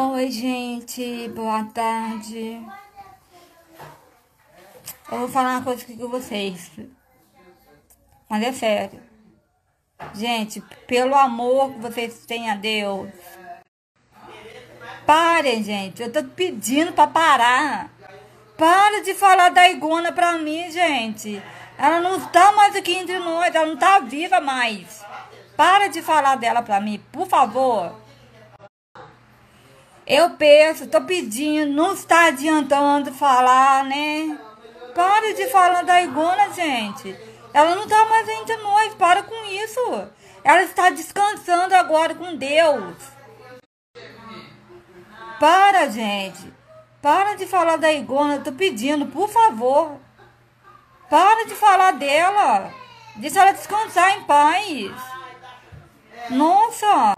Oi, gente, boa tarde. Eu vou falar uma coisa aqui com vocês. Mas é sério. Gente, pelo amor que vocês têm a Deus. Parem, gente. Eu tô pedindo pra parar. Para de falar da Igona pra mim, gente. Ela não está mais aqui entre nós. Ela não tá viva mais. Para de falar dela pra mim, por favor. Eu peço, tô pedindo, não está adiantando falar, né? Para de falar da Igona, gente. Ela não tá mais entre nós, para com isso. Ela está descansando agora com Deus. Para, gente. Para de falar da Igona, tô pedindo, por favor. Para de falar dela. Deixa ela descansar em paz. Nossa.